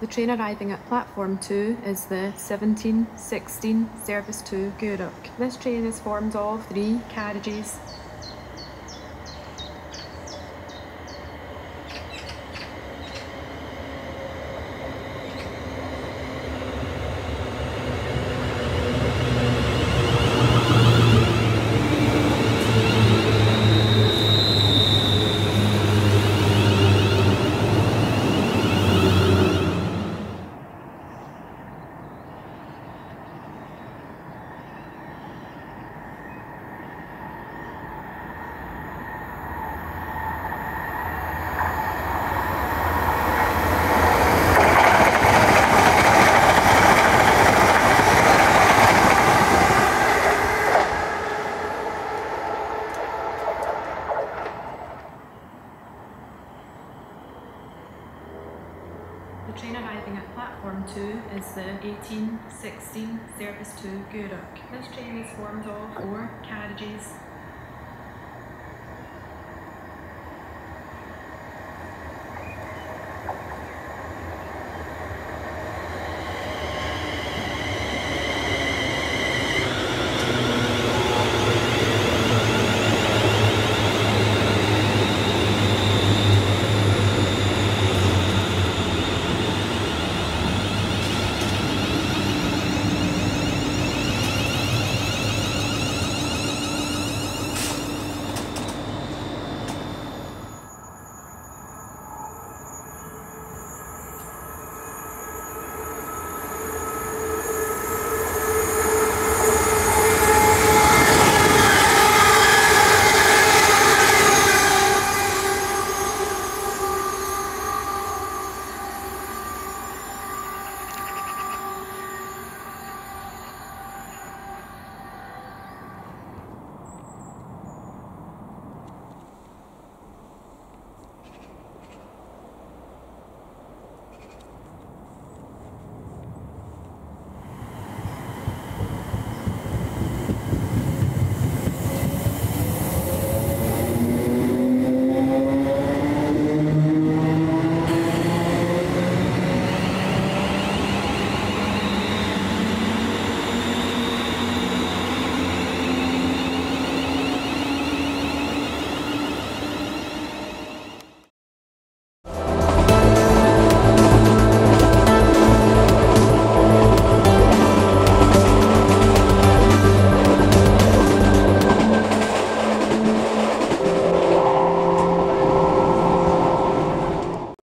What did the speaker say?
The train arriving at platform 2 is the 1716 service to Gourock. This train is formed of three carriages. The train arriving at platform 2 is the 1816 service to Gourock. This train is formed of four carriages